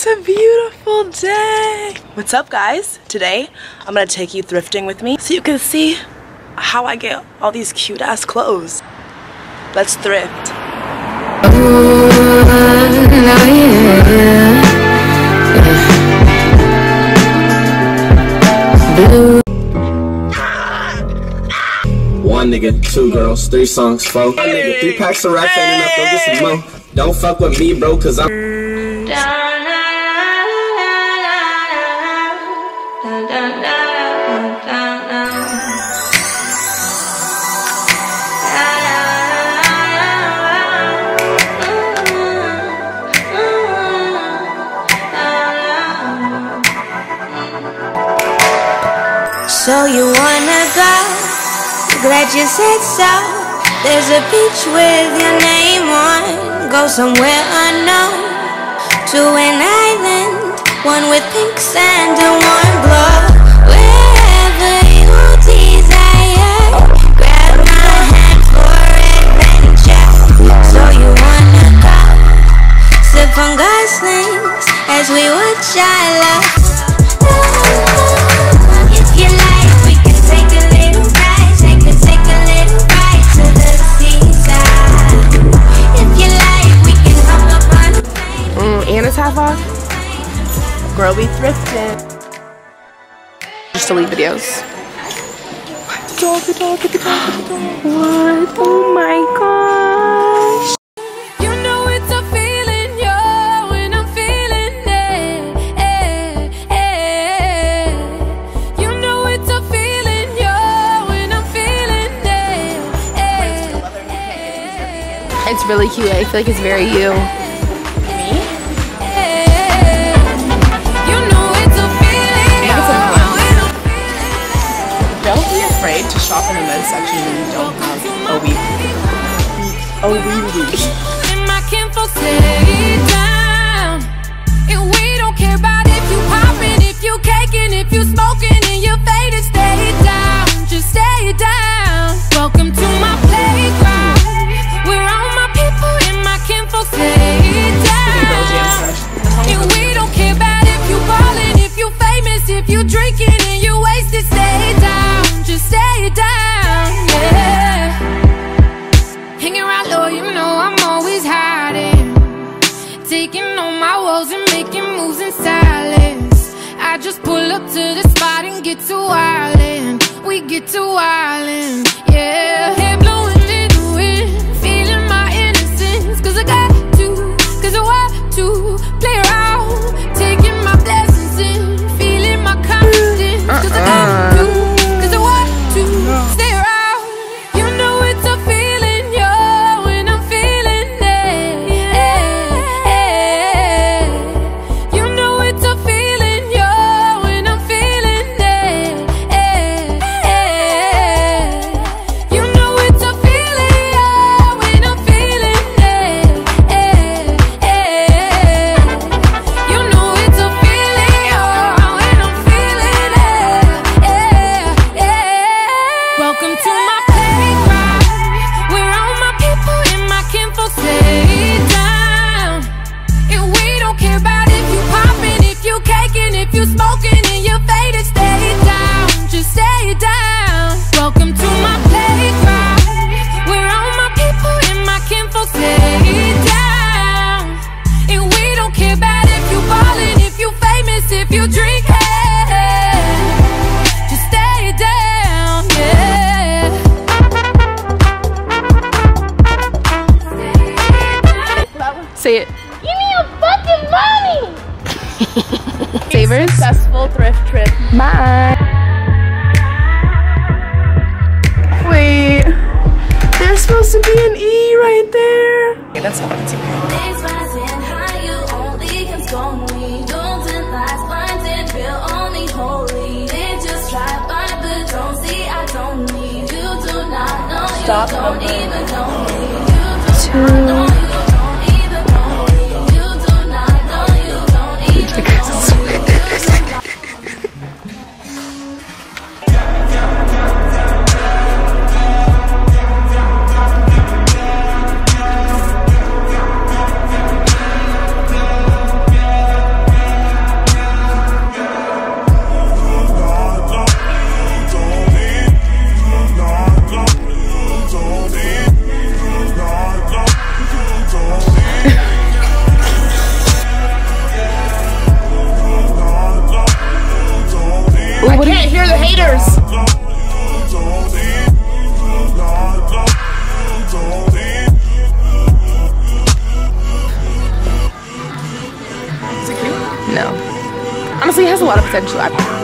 it's a beautiful day. What's up guys? Today, I'm gonna take you thrifting with me so you can see how I get all these cute ass clothes. Let's thrift. One nigga, two girls, three songs, four. One nigga, three packs of racks ain't enough, go get some more. Don't fuck with me, bro, cause I'm. So you wanna go? Glad you said so. There's a beach with your name on. Go somewhere unknown to an island, one with pink sand and warm glow. Girl, we thrifting. Just delete videos. What? Oh my gosh. You know it's a feeling, yo, and I'm feeling it. eh, eh. You know it's a feeling, yo, and I'm feeling it. eh, eh. It's really cute. I feel like it's very you. You shop in the men's section when you don't have a week. A. And my kinfolk down. And we don't care about if you popping, if you caking, if you smoking, and you're faded. Stay down, just stay down. Up to the spot and get to wildin'. We get to wildin', yeah. Don't care about if you ballin', if you famous, if you drink. Just stay down, yeah. Say it. Give me your fucking money! Savers. Successful thrift trip. Bye. Wait. There's supposed to be an E right there. Okay, that's all it's Days rising high, you only can score me. Golden lights blinded, real only holy. They just drive by, but don't see. I don't need you. Do not know you. Stop. Don't even know me. You do Cheers! Is it cute? No. Honestly, it has a lot of potential.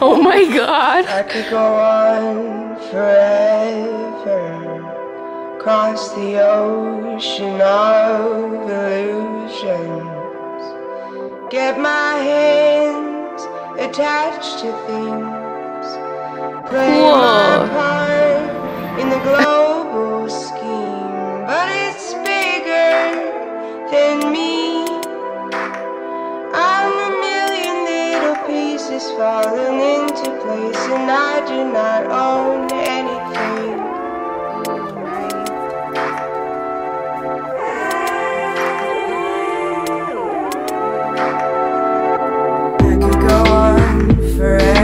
Oh my god. I could go on forever, cross the ocean of illusions, get my hands attached to things, play my Whoa. part in the global pieces falling into place, and I do not own anything. I could go on forever.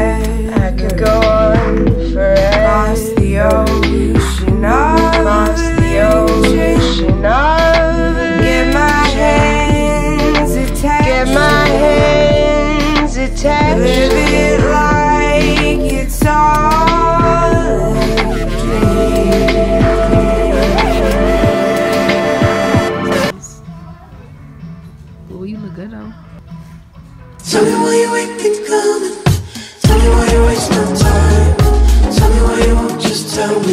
Won't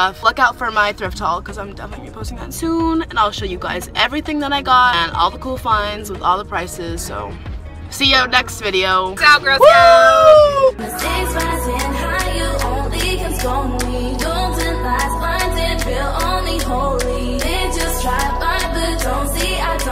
stuff. Look out for my thrift haul because I'm definitely posting that soon and I'll show you guys everything that I got and all the cool finds with all the prices. So see you next video. Peace out, Girl Scouts.